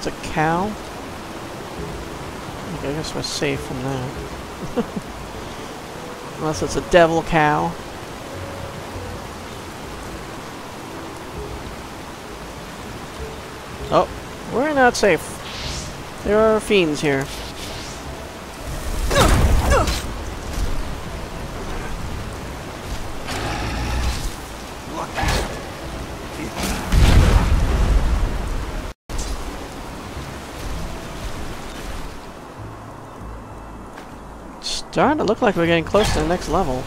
It's a cow? I guess we're safe from that. Unless it's a devil cow. Oh, we're not safe. There are fiends here. Starting to look like we're getting close to the next level.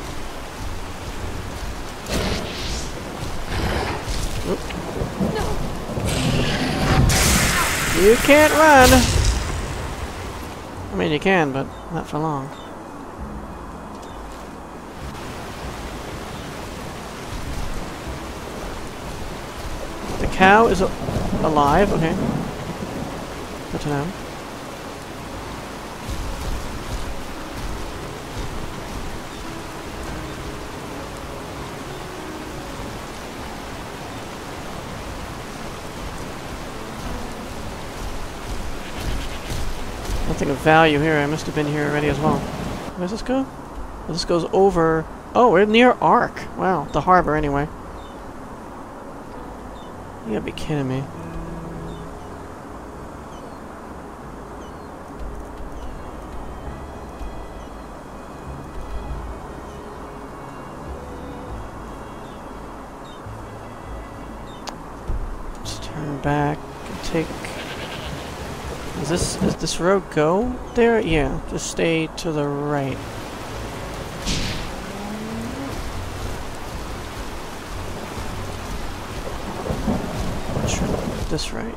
You can't run! I mean, you can, but not for long. The cow is alive, okay. Good to know. Nothing of value here. I must have been here already as well. Where does this go? Well, this goes over... Oh, we're near Ark. Wow, the harbor anyway. You gotta be kidding me. This does this road go there? Yeah, just stay to the right. This right.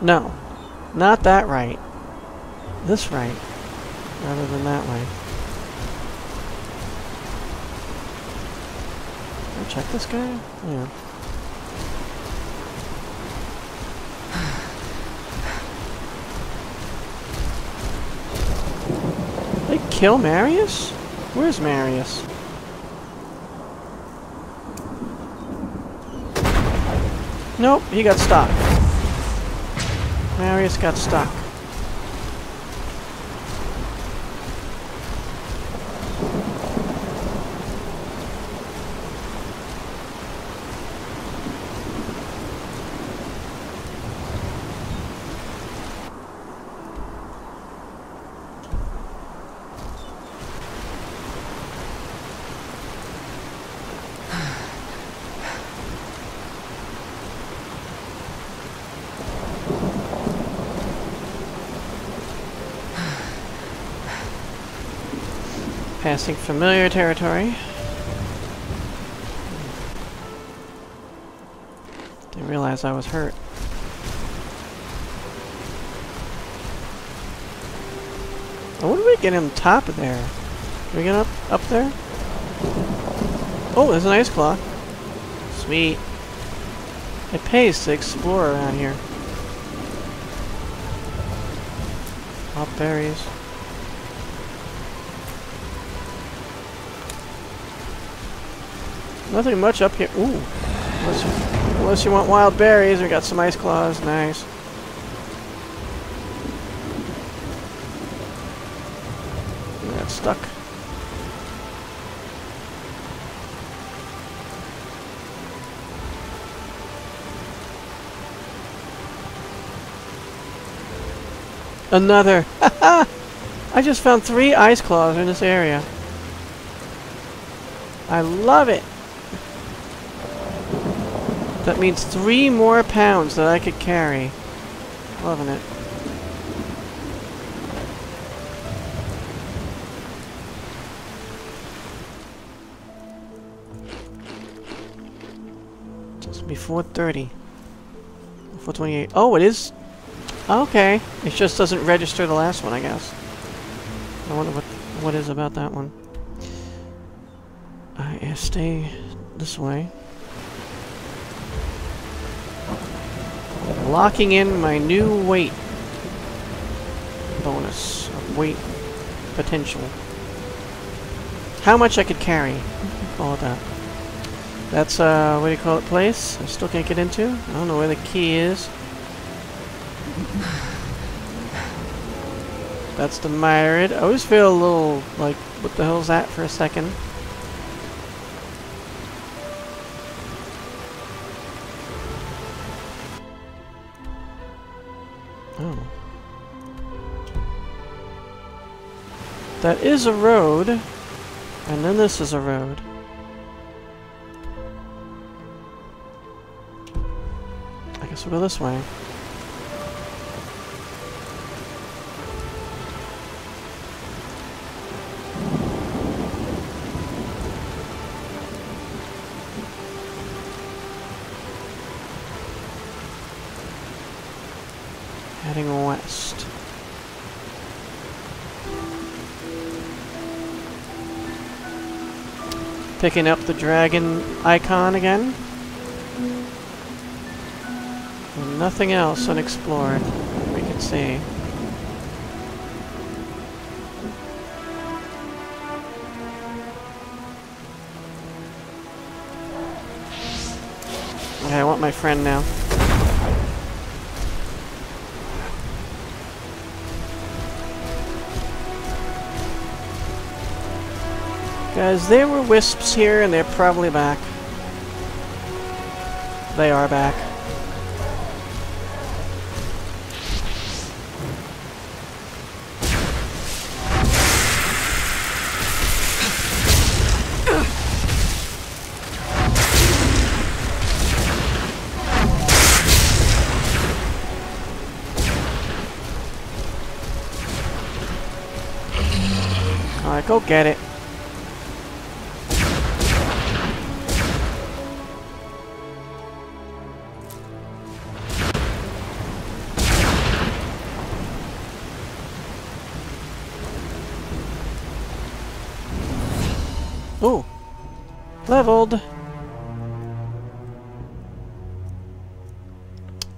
No, not that right. This right, rather than that way. Check this guy? Yeah. They kill Marius? Where's Marius? Nope, he got stuck. Marius got stuck. Passing familiar territory. Didn't realize I was hurt. Oh, what do we get on top of there? Can we get up up there? Oh, there's an ice claw. Sweet. It pays to explore around here. Pop berries. Nothing much up here. Ooh. Unless you, unless you want wild berries, we got some ice claws. Nice. Got stuck. Another. I just found three ice claws in this area. I love it. That means three more pounds that I could carry. Loving it. Just before 30. 428. Oh, it is... Okay. It just doesn't register the last one, I guess. I wonder what what is about that one. I uh, stay this way. Locking in my new weight bonus of weight potential. How much I could carry. Call it that. That's uh what do you call it place? I still can't get into. I don't know where the key is. That's the Myrid. I always feel a little like, what the hell's that for a second? That is a road. And then this is a road. I guess we'll go this way. Heading west. Picking up the dragon icon again. And nothing else unexplored we can see. Okay, I want my friend now. Guys, there were wisps here, and they're probably back. They are back. Alright, go get it.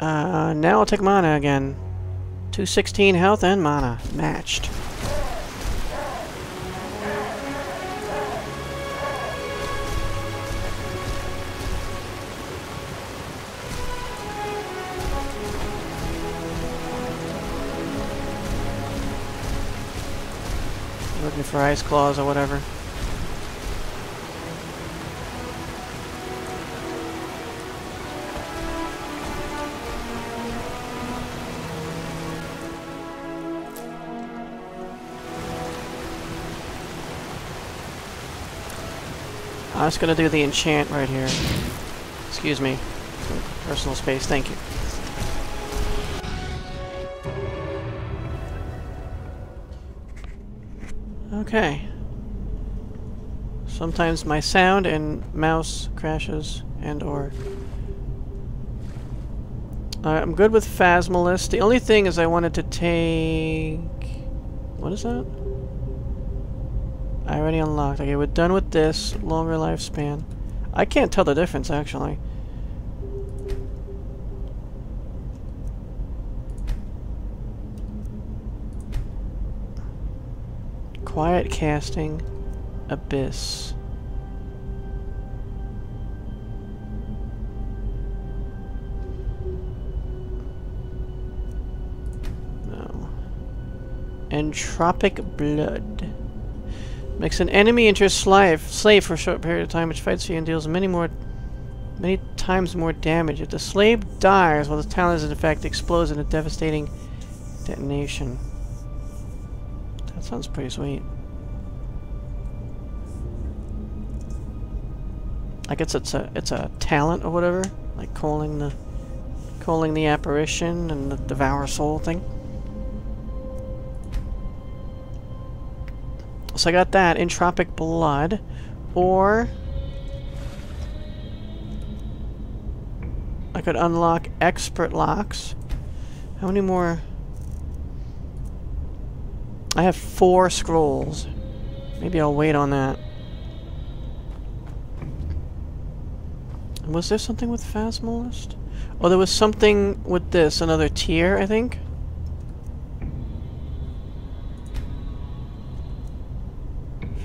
Uh, now I'll take mana again. 216 health and mana. Matched. Looking for ice claws or whatever. Was gonna do the enchant right here. Excuse me. Personal space, thank you. Okay. Sometimes my sound and mouse crashes and or... Uh, I'm good with Phasmalist. The only thing is I wanted to take... What is that? I already unlocked. Okay, we're done with this. Longer lifespan. I can't tell the difference, actually. Quiet casting. Abyss. No. Entropic Blood. Makes an enemy into a slave, slave for a short period of time, which fights you and deals many more, many times more damage. If the slave dies while the talent is in effect, explodes in a devastating detonation. That sounds pretty sweet. I guess it's a it's a talent or whatever, like calling the calling the apparition and the devour soul thing. I got that, Entropic Blood, or I could unlock Expert Locks. How many more? I have four scrolls. Maybe I'll wait on that. Was there something with Phasmalist? Oh, there was something with this, another tier, I think?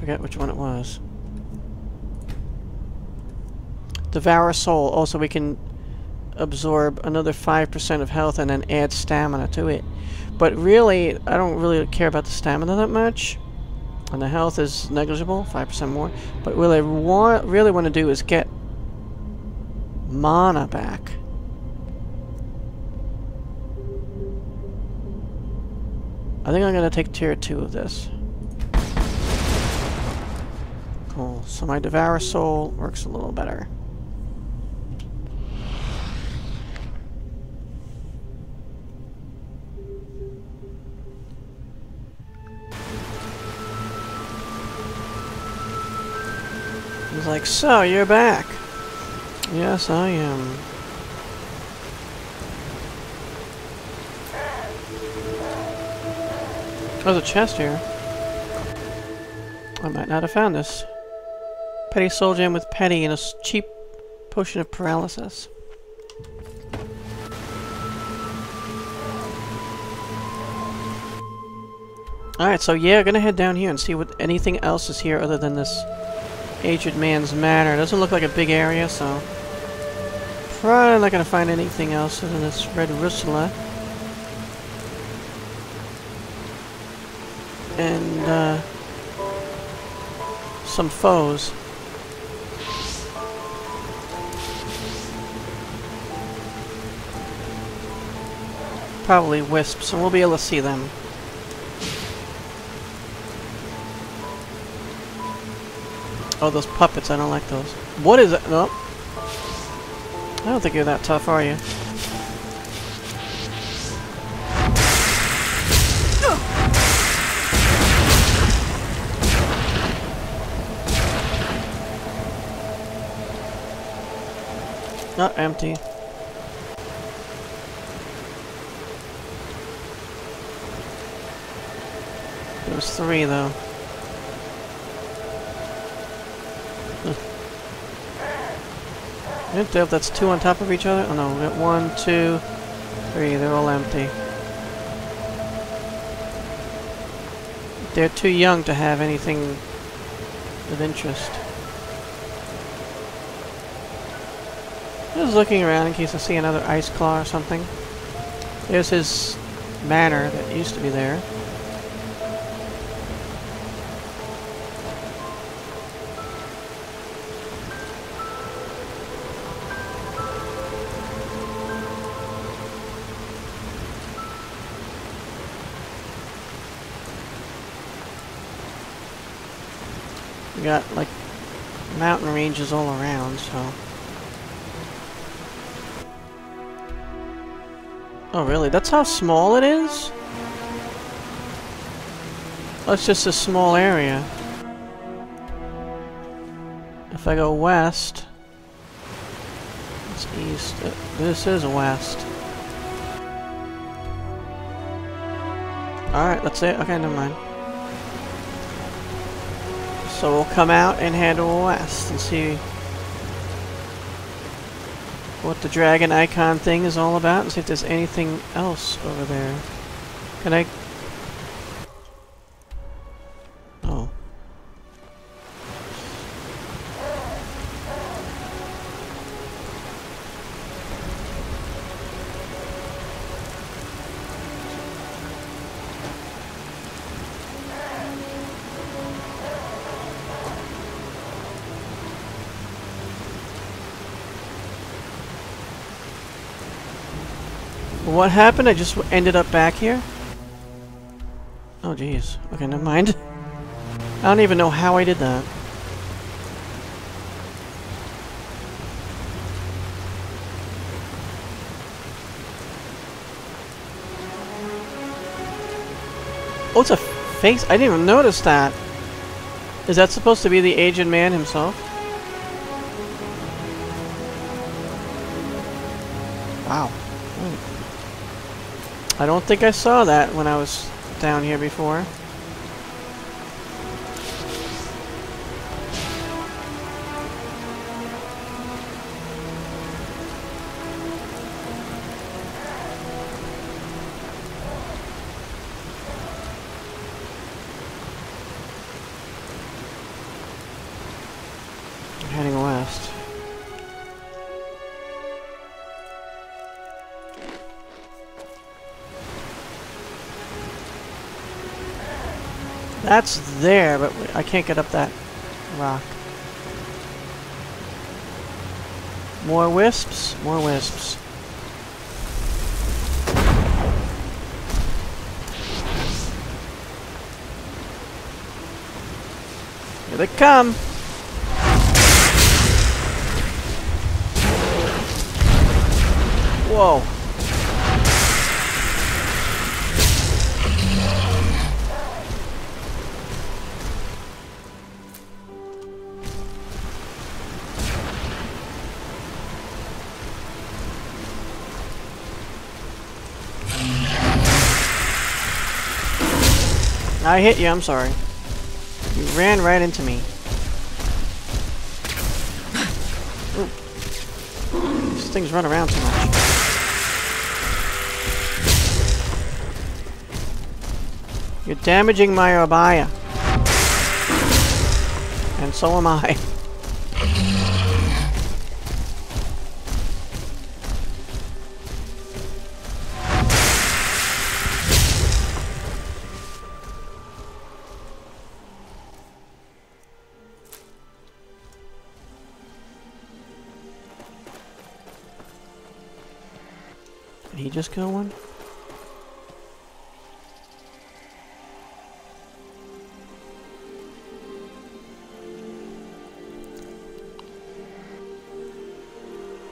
Forget which one it was. Devour Soul. Also, we can absorb another 5% of health and then add stamina to it. But really, I don't really care about the stamina that much. And the health is negligible, 5% more. But what I really want to do is get mana back. I think I'm going to take tier 2 of this. Cool. So my Devour Soul works a little better. He's like, so, you're back. Yes, I am. There's a chest here. I might not have found this. Petty soul gem with petty and a cheap potion of paralysis. Alright, so yeah, gonna head down here and see what anything else is here other than this aged man's manor. Doesn't look like a big area, so probably not gonna find anything else other than this red Russula. And uh, some foes. Probably wisps, and we'll be able to see them. Oh, those puppets, I don't like those. What is it? No. I don't think you're that tough, are you? Not empty. There's three, though. Can't that's two on top of each other. Oh no, we got one, two, three. They're all empty. They're too young to have anything of interest. Just looking around in case I see another ice claw or something. There's his manor that used to be there. Got like mountain ranges all around, so. Oh really? That's how small it is? It's just a small area. If I go west, it's east. Uh, this is west. Alright, that's it. Okay, never mind. So we'll come out and head west and see what the dragon icon thing is all about and see if there's anything else over there. Can I... What happened? I just ended up back here? Oh, jeez. Okay, never mind. I don't even know how I did that. Oh, it's a face? I didn't even notice that. Is that supposed to be the aged man himself? I don't think I saw that when I was down here before. That's there, but I can't get up that rock. More wisps, more wisps. Here they come! Whoa! I hit you, I'm sorry. You ran right into me. These things run around too much. You're damaging my abaya. And so am I. just kill one?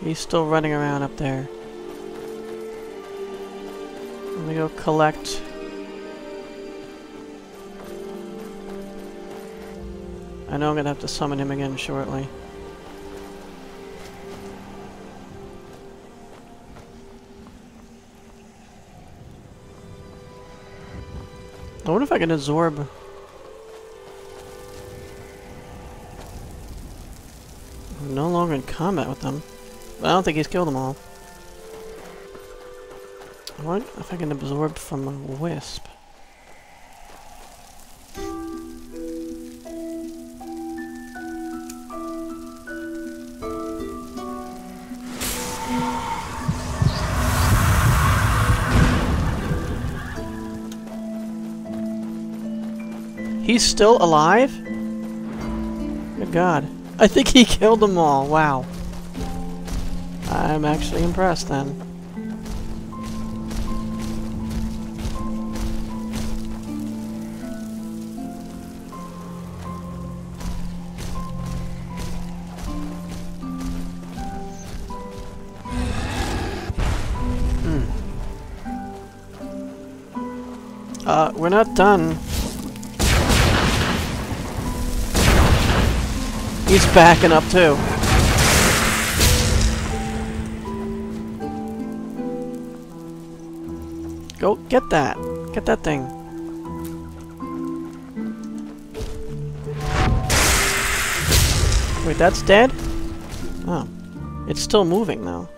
He's still running around up there. Let me go collect. I know I'm gonna have to summon him again shortly. I wonder if I can absorb. I'm no longer in combat with them. I don't think he's killed them all. I wonder if I can absorb from a wisp. He's still alive? Good God. I think he killed them all. Wow. I'm actually impressed then. Hmm. Uh, we're not done. He's backing up too. Go get that. Get that thing. Wait, that's dead? Oh. It's still moving though.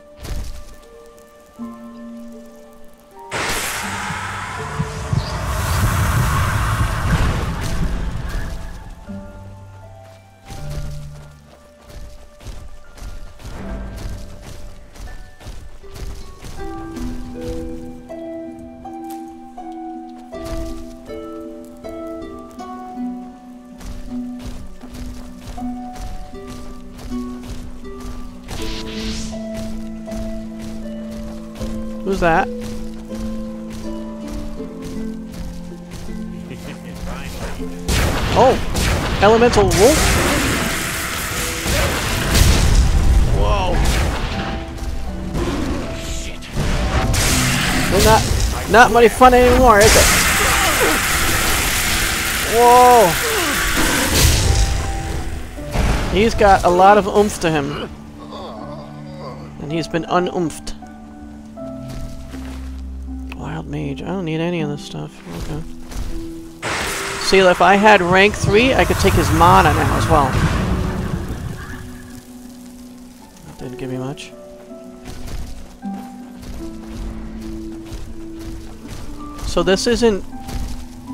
Elemental wolf? Whoa! Well, not, not much fun anymore, is it? Whoa! He's got a lot of oomph to him. And he's been un-oomphed. Wild mage. I don't need any of this stuff. Okay. See, if I had rank 3, I could take his mana now as well. That didn't give me much. So this isn't...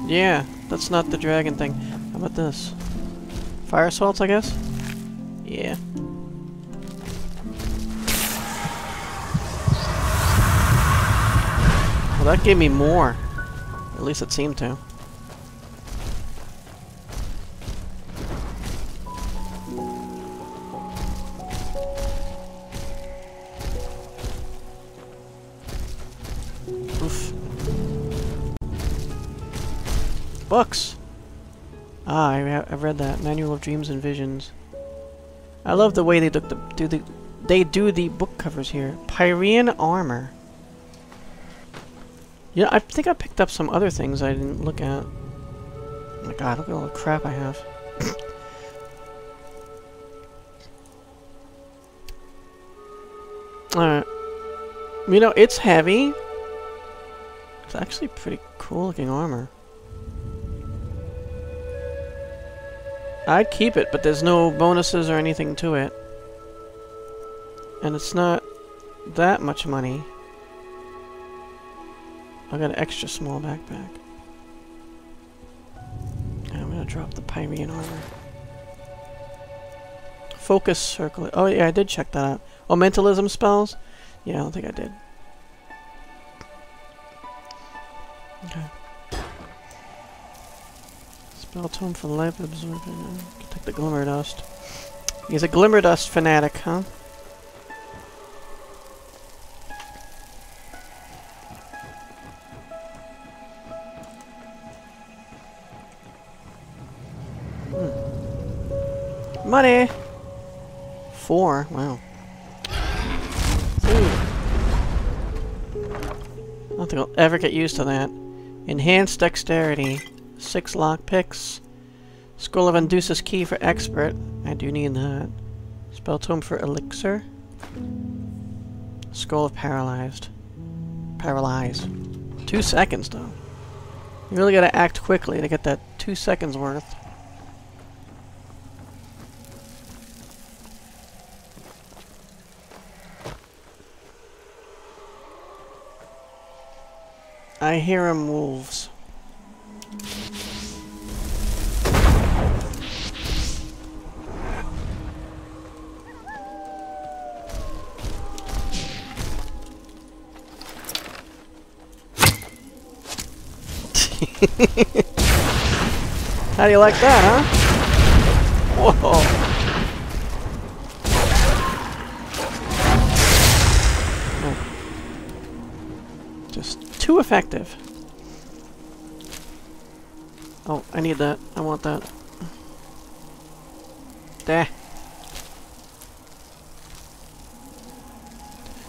Yeah, that's not the dragon thing. How about this? Fire salts, I guess? Yeah. Well, that gave me more. At least it seemed to. Books! Ah, I ha I've read that. Manual of Dreams and Visions. I love the way they do the, do the they do the book covers here. Pyrean armor. Yeah, I think I picked up some other things I didn't look at. Oh my god, look at all the crap I have. Alright. You know, it's heavy. It's actually pretty cool looking armor. I'd keep it, but there's no bonuses or anything to it. And it's not that much money. I got an extra small backpack. And I'm gonna drop the Pyrean armor. Focus circle. Oh yeah, I did check that out. Oh, mentalism spells? Yeah, I don't think I did. Okay. Spell tome for life absorbing. Take the glimmer dust. He's a glimmer dust fanatic, huh? Hmm. Money! Four. Wow. Ooh. I don't think I'll ever get used to that. Enhanced dexterity. Six lock picks. Scroll of Andusis key for expert. I do need that. Spell tome for elixir. Scroll of paralyzed. Paralyze. Two seconds though. You really gotta act quickly to get that two seconds worth. I hear him wolves. How do you like that, huh? Whoa. Oh. Just too effective. Oh, I need that. I want that. There.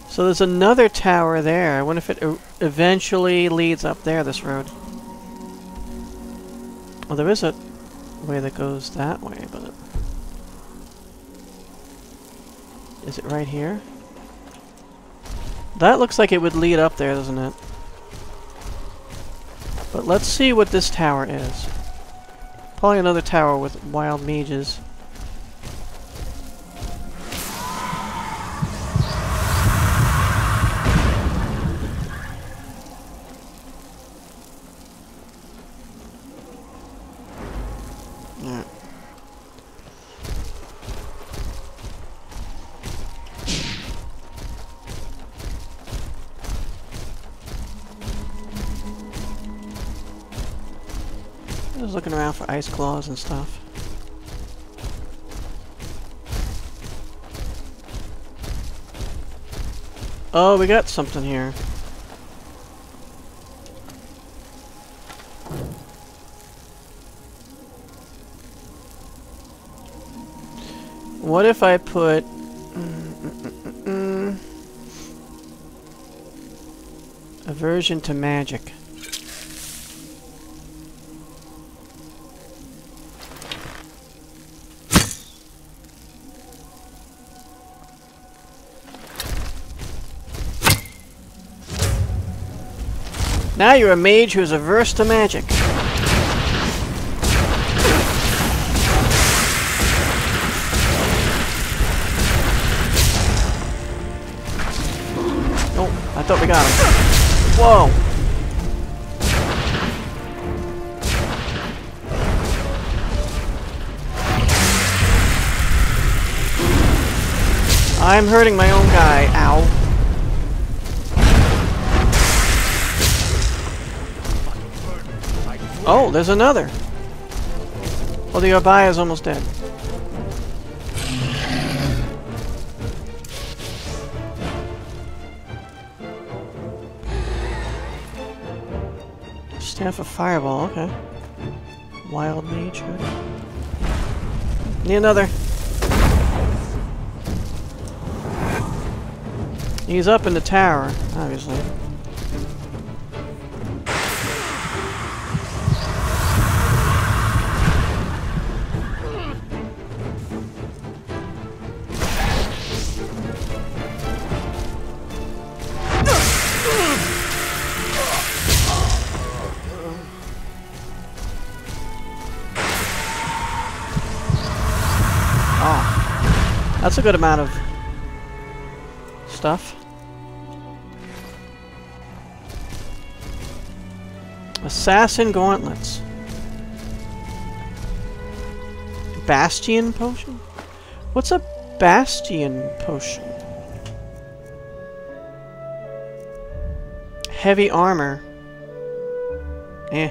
So there's another tower there. I wonder if it eventually leads up there, this road. Well, there is a way that goes that way, but... Is it right here? That looks like it would lead up there, doesn't it? But let's see what this tower is. Probably another tower with wild mages. And stuff. Oh, we got something here. What if I put... Mm, mm, mm, aversion to magic. Now you're a mage who's averse to magic. Oh, I thought we got him. Whoa! I'm hurting my There's another. Oh, the Abaya is almost dead. Staff of Fireball, okay. Wild. Good. Need another. He's up in the tower, obviously. That's a good amount of stuff. Assassin gauntlets. Bastion potion? What's a bastion potion? Heavy armor. Eh.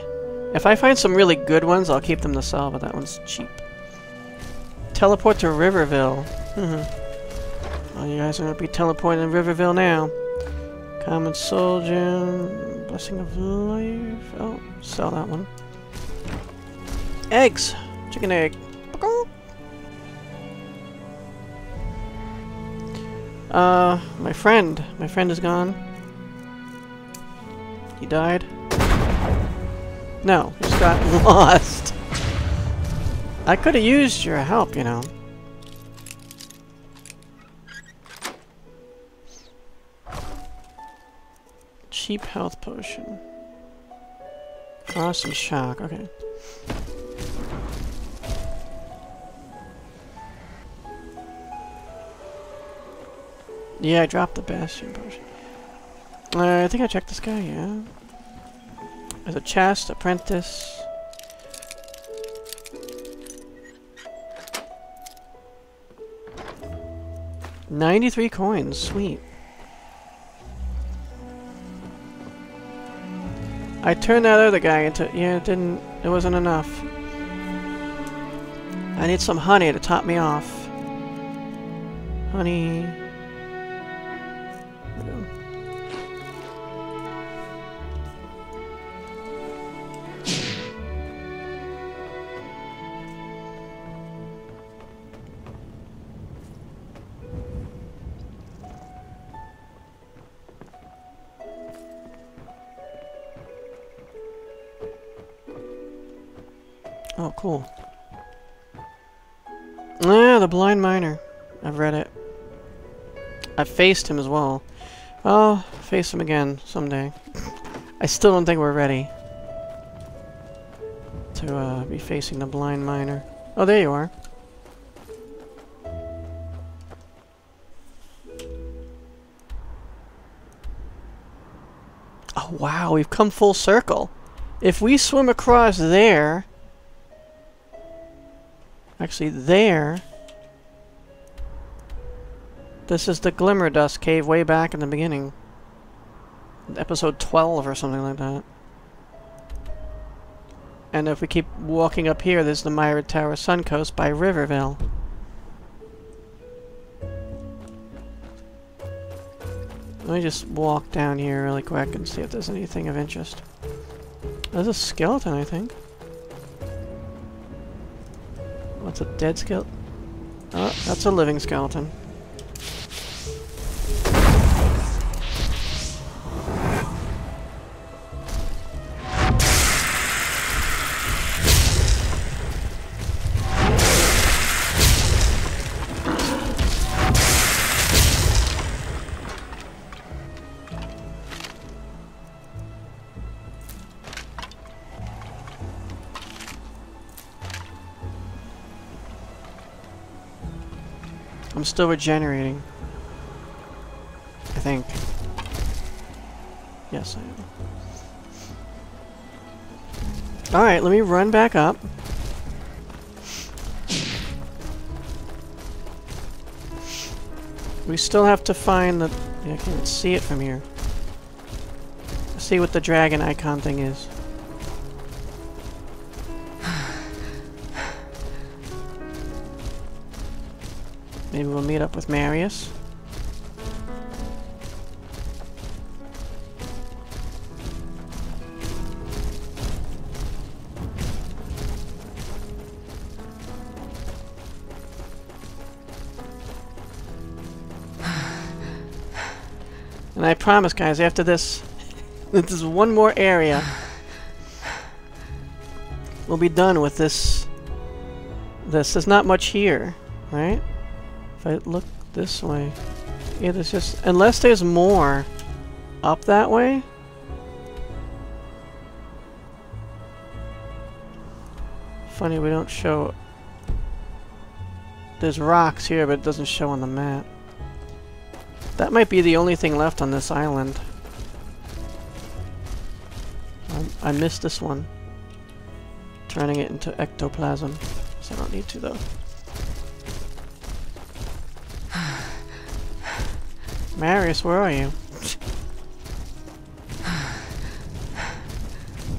If I find some really good ones, I'll keep them to sell, but that one's cheap. Teleport to Riverville. Oh, you guys are gonna be teleporting to Riverville now. Common Soldier, Blessing of Life. Oh, sell that one. Eggs! Chicken egg. Uh, my friend. My friend is gone. He died. No, just got lost. I could have used your help, you know. Cheap health potion. Awesome shock, okay. Yeah, I dropped the bastion potion. Uh, I think I checked this guy, yeah. There's a chest, apprentice. Ninety-three coins, sweet. I turned that other guy into... Yeah, it didn't... It wasn't enough. I need some honey to top me off. Honey... Oh, cool. Ah, the Blind Miner. I've read it. I've faced him as well. I'll face him again someday. I still don't think we're ready to uh, be facing the Blind Miner. Oh, there you are. Oh, wow, we've come full circle. If we swim across there... Actually, there... This is the Glimmer Dust Cave way back in the beginning. Episode 12 or something like that. And if we keep walking up here, there's the Myra Tower Suncoast by Riverville. Let me just walk down here really quick and see if there's anything of interest. There's a skeleton, I think. What's a dead skeleton? Oh, that's a living skeleton. Still regenerating. I think. Yes, I am. Alright, let me run back up. We still have to find the... I can't see it from here. See what the dragon icon thing is. meet up with Marius. and I promise, guys, after this, this is one more area. We'll be done with this. This. There's not much here, right? If I look this way. Yeah, there's just... Unless there's more up that way. Funny, we don't show... There's rocks here, but it doesn't show on the map. That might be the only thing left on this island. I, I missed this one. Turning it into ectoplasm. So I don't need to, though. Marius, where are you?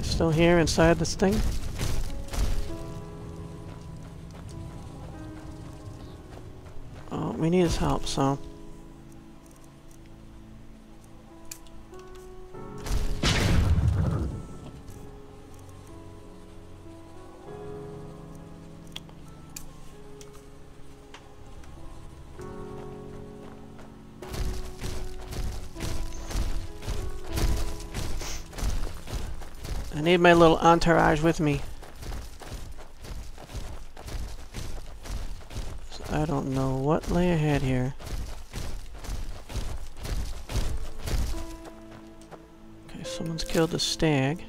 Still here inside this thing? Oh, we need his help, so... I need my little entourage with me. So I don't know what lay ahead here. Okay, someone's killed a stag.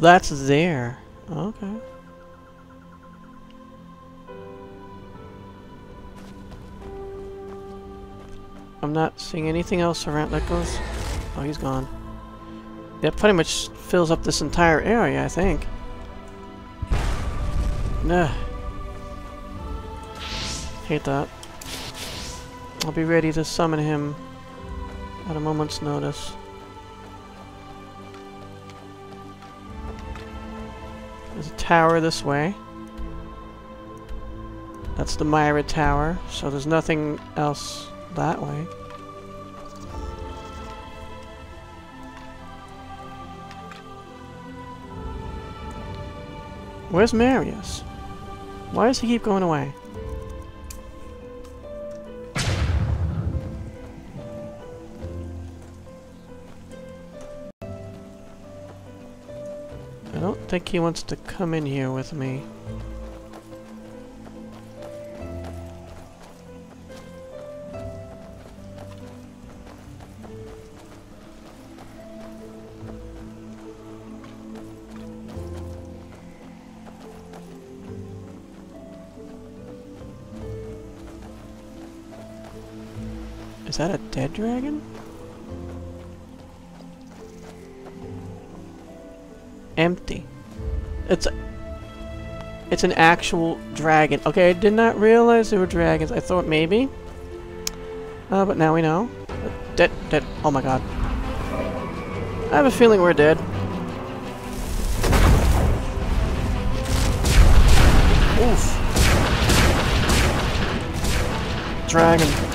That's there. Okay. I'm not seeing anything else around that goes... Oh, he's gone. That pretty much fills up this entire area, I think. Nah. Hate that. I'll be ready to summon him at a moment's notice. There's a tower this way. That's the Myra Tower, so there's nothing else that way. Where's Marius? Why does he keep going away? I don't think he wants to come in here with me. Dead dragon? Empty. It's it's an actual dragon. Okay, I did not realize there were dragons. I thought maybe. Uh, but now we know. Dead, dead. Oh my god. I have a feeling we're dead. Oof. Dragon.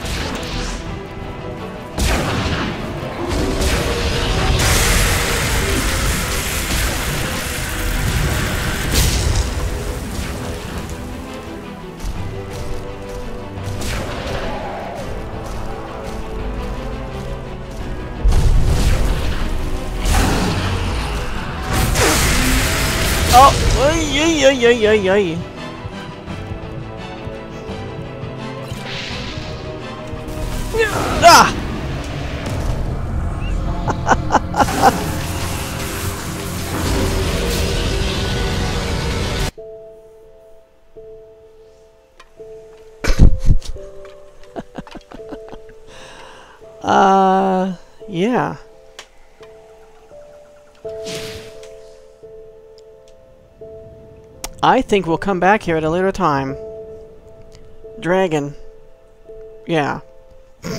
好，哎呀呀呀呀呀！I think we'll come back here at a later time. Dragon. Yeah.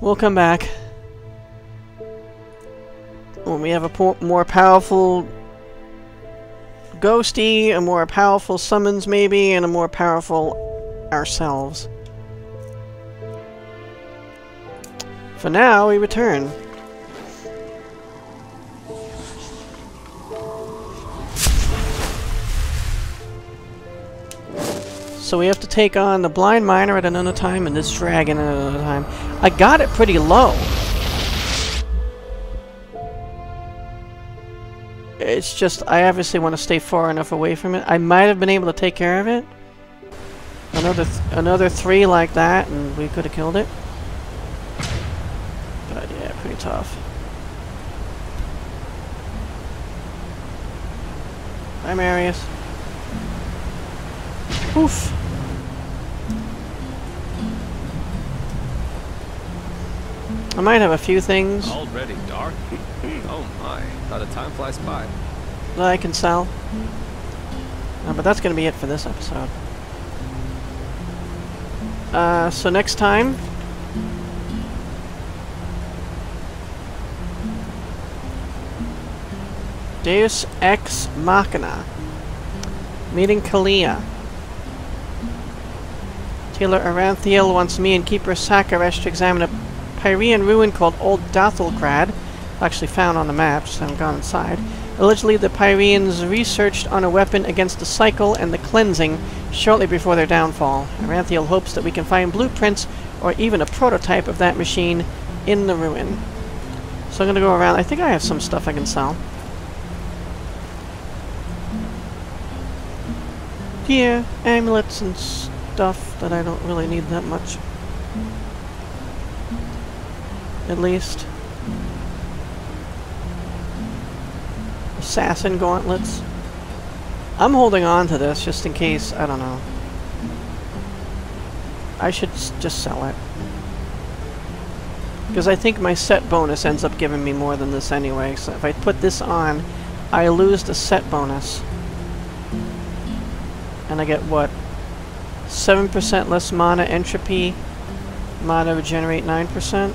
we'll come back. When we have a po more powerful ghosty, a more powerful summons maybe, and a more powerful ourselves. For now, we return. So we have to take on the Blind Miner at another time and this Dragon at another time. I got it pretty low. It's just, I obviously want to stay far enough away from it. I might have been able to take care of it. Another, th another three like that, and we could have killed it. But yeah, pretty tough. Hi, Marius. Oof. I might have a few things Already dark? Oh my, how the time flies by. that I can sell. Uh, but that's going to be it for this episode. Uh, so next time... Deus Ex Machina. Meeting Calia. Tealor Arantheal wants me and Keeper Sakaresh to examine a Pyrean ruin called Old Dathelgrad, actually found on the map, just haven't gone inside. Allegedly, the Pyreans researched on a weapon against the cycle and the cleansing shortly before their downfall. Arantheal hopes that we can find blueprints or even a prototype of that machine in the ruin. So I'm going to go around. I think I have some stuff I can sell. Yeah, amulets and stuff that I don't really need that much. At least. Assassin gauntlets. I'm holding on to this just in case, I don't know. I should just sell it. Because I think my set bonus ends up giving me more than this anyway, so if I put this on, I lose the set bonus. And I get what? 7% less mana entropy. Mana regenerate 9%.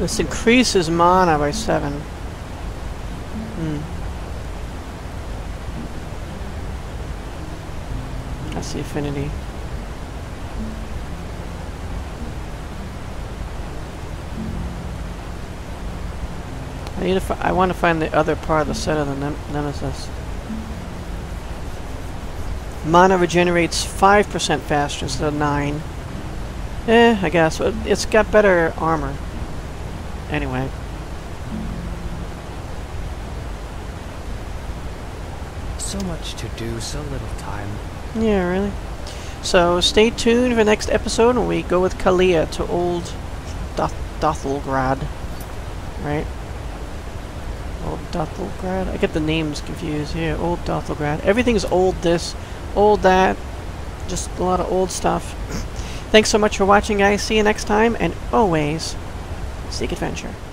This increases mana by 7. Hmm. That's the affinity. I need to. I want to find the other part of the set of the nem Nemesis. Mana regenerates 5% faster instead of 9. Eh, I guess. But it's got better armor. Anyway. So much to do, so little time. Yeah, really. So stay tuned for the next episode when we go with Calia to old Doth Dothelgrad. Right? Old Dothelgrad? I get the names confused here. Old Dothelgrad. Everything's old this, old that. Just a lot of old stuff. Thanks so much for watching, guys. See you next time, and always seek adventure.